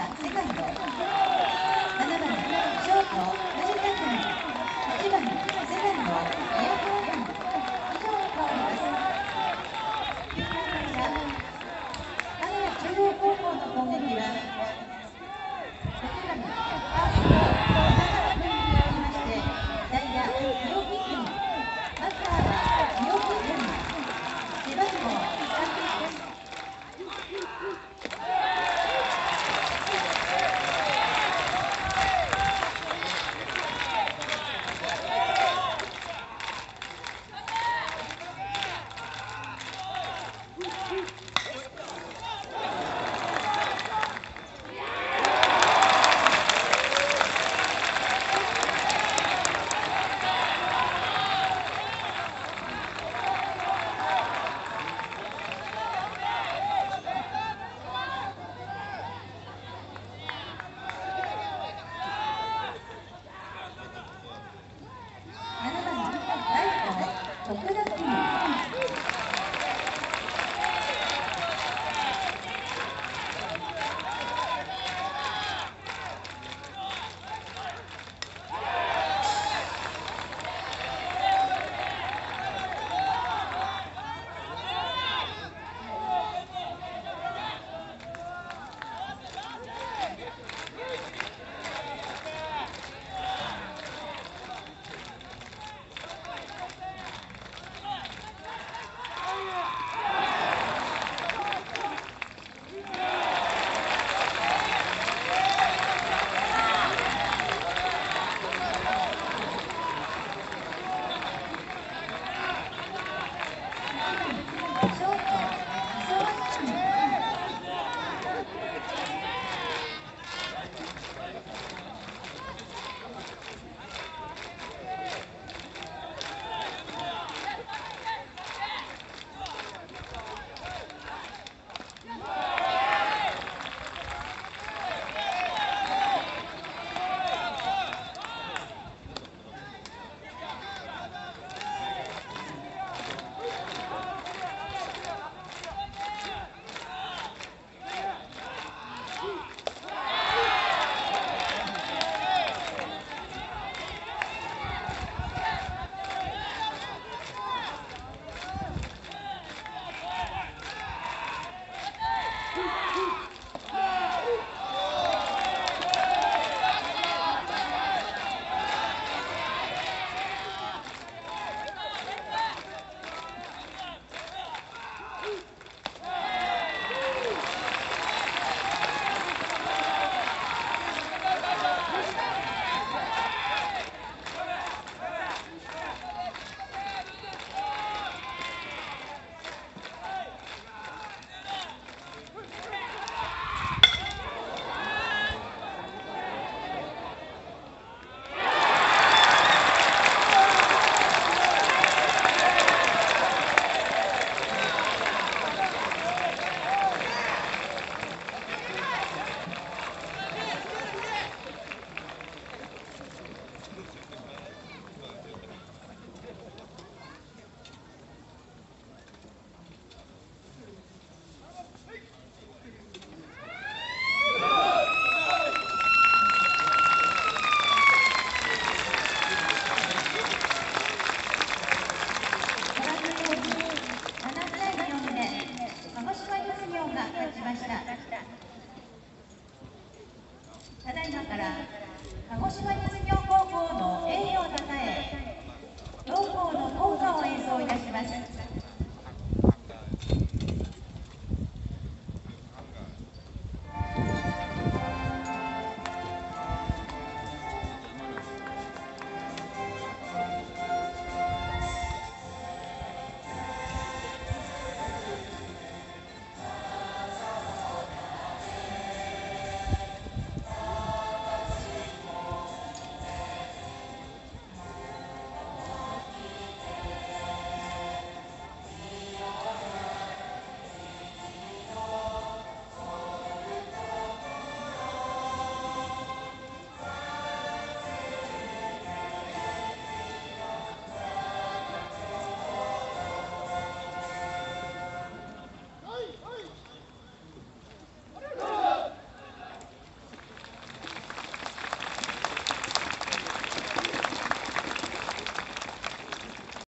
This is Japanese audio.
男的个。から鹿児島実業高校の栄誉をたたえ同校の校歌を演奏いたします。